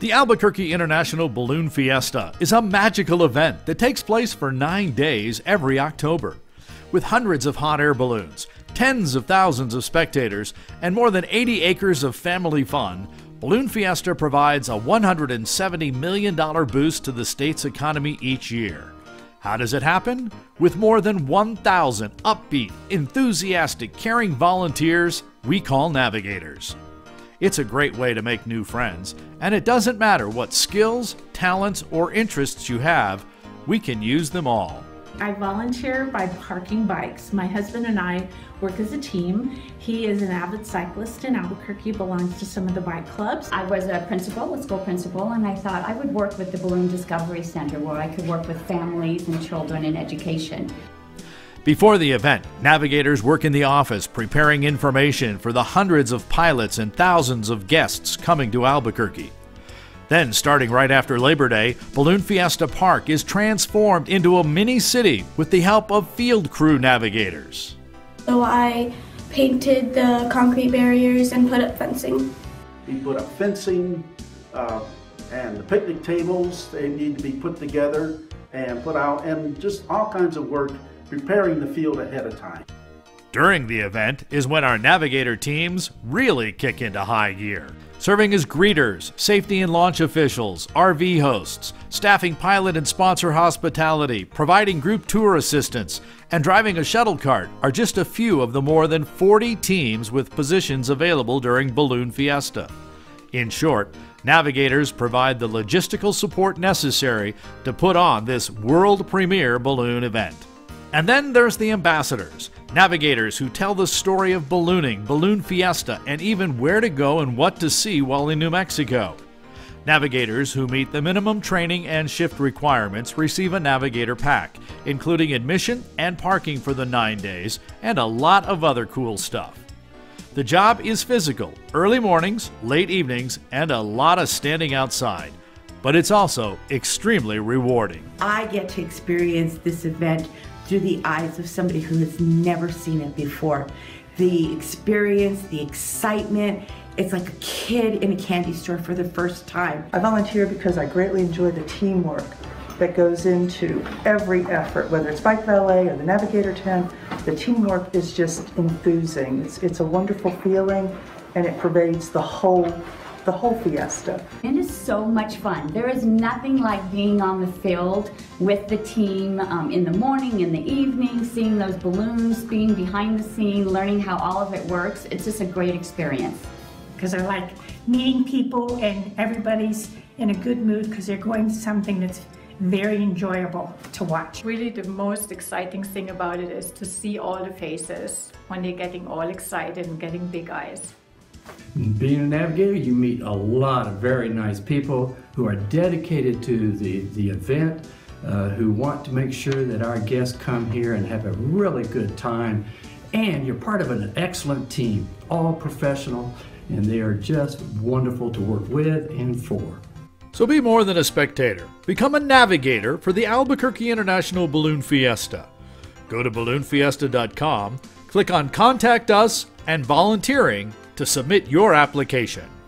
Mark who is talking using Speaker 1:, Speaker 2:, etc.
Speaker 1: The Albuquerque International Balloon Fiesta is a magical event that takes place for nine days every October. With hundreds of hot air balloons, tens of thousands of spectators, and more than 80 acres of family fun, Balloon Fiesta provides a $170 million boost to the state's economy each year. How does it happen? With more than 1,000 upbeat, enthusiastic, caring volunteers we call navigators. It's a great way to make new friends, and it doesn't matter what skills, talents, or interests you have, we can use them all.
Speaker 2: I volunteer by parking bikes. My husband and I work as a team. He is an avid cyclist in Albuquerque, belongs to some of the bike clubs.
Speaker 3: I was a principal, a school principal, and I thought I would work with the Balloon Discovery Center where I could work with families and children in education.
Speaker 1: Before the event, navigators work in the office preparing information for the hundreds of pilots and thousands of guests coming to Albuquerque. Then, starting right after Labor Day, Balloon Fiesta Park is transformed into a mini city with the help of field crew navigators.
Speaker 4: So I painted the concrete barriers and put up fencing.
Speaker 5: We put up fencing uh, and the picnic tables, they need to be put together and put out, and just all kinds of work preparing the field ahead of time.
Speaker 1: During the event is when our navigator teams really kick into high gear, serving as greeters, safety and launch officials, RV hosts, staffing pilot and sponsor hospitality, providing group tour assistance, and driving a shuttle cart are just a few of the more than 40 teams with positions available during Balloon Fiesta. In short, navigators provide the logistical support necessary to put on this world premiere balloon event. And then there's the ambassadors, navigators who tell the story of ballooning, balloon fiesta, and even where to go and what to see while in New Mexico. Navigators who meet the minimum training and shift requirements receive a navigator pack, including admission and parking for the nine days, and a lot of other cool stuff. The job is physical early mornings, late evenings, and a lot of standing outside. But it's also extremely rewarding.
Speaker 6: I get to experience this event through the eyes of somebody who has never seen it before. The experience, the excitement, it's like a kid in a candy store for the first time.
Speaker 7: I volunteer because I greatly enjoy the teamwork that goes into every effort, whether it's bike valet or the navigator tent. The teamwork is just enthusing. It's, it's a wonderful feeling and it pervades the whole the whole fiesta.
Speaker 3: It is so much fun. There is nothing like being on the field with the team um, in the morning, in the evening, seeing those balloons, being behind the scene, learning how all of it works. It's just a great experience.
Speaker 8: Because I like meeting people and everybody's in a good mood because they're going to something that's very enjoyable to watch.
Speaker 9: Really the most exciting thing about it is to see all the faces when they're getting all excited and getting big eyes.
Speaker 10: Being a navigator, you meet a lot of very nice people who are dedicated to the, the event, uh, who want to make sure that our guests come here and have a really good time. And you're part of an excellent team, all professional, and they are just wonderful to work with and for.
Speaker 1: So be more than a spectator. Become a navigator for the Albuquerque International Balloon Fiesta. Go to balloonfiesta.com, click on Contact Us and Volunteering to submit your application.